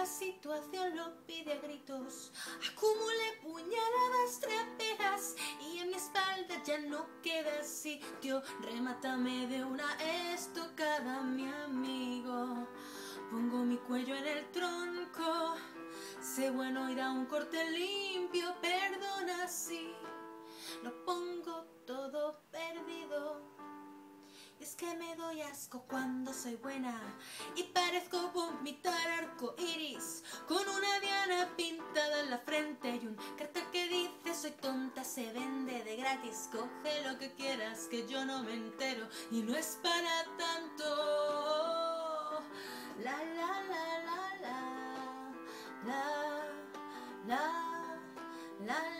la situación lo pide a gritos. Acumulé puñaladas traperas y en mi espalda ya no queda sitio. Remátame de una estocada, mi amigo. Pongo mi cuello en el tronco. Sé bueno y da un corte limpio, perdona si lo pongo todo perdido. Es que me doy asco cuando soy buena y parezco vomitar pintada en la frente y un cartel que dice soy tonta se vende de gratis. Coge lo que quieras que yo no me entero y no es para tanto. La la la la la la la la la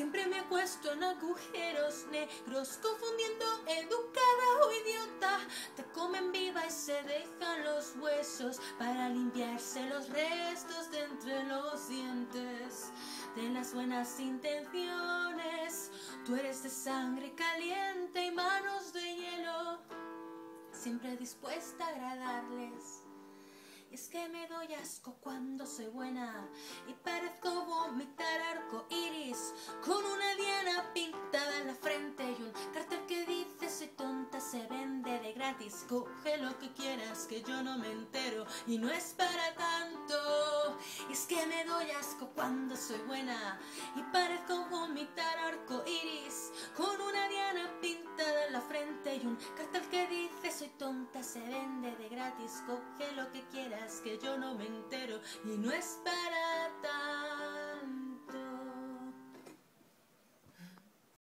Siempre me acuesto en agujeros negros, confundiendo educada o idiota. Te comen viva y se dejan los huesos para limpiarse los restos de entre los dientes de las buenas intenciones. Tú eres de sangre caliente y manos de hielo, siempre dispuesta a agradarles. Es que me doy asco cuando soy buena y parezco vomitar arco iris con una diana pintada en la frente y un cartel que dice soy tonta se vende de gratis. Coge lo que quieras que yo no me entero y no es para tanto. Es que me doy asco cuando soy buena y parezco vomitar arco iris con una diana pintada en la frente y un cartel que dice soy tonta se vende de gratis. Que yo no me entero y no es para